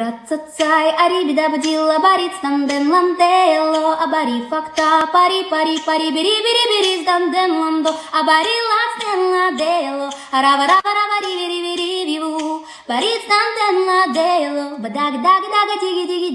Рацацай, арибида бадила, барит станден ландело, абари факта, пари пари пари бери бери бери станден ландо, абари ластен ладело, арава рава вери-вери-вери, виву, барит станден ладело, бадаг даг даг тиги, тиги.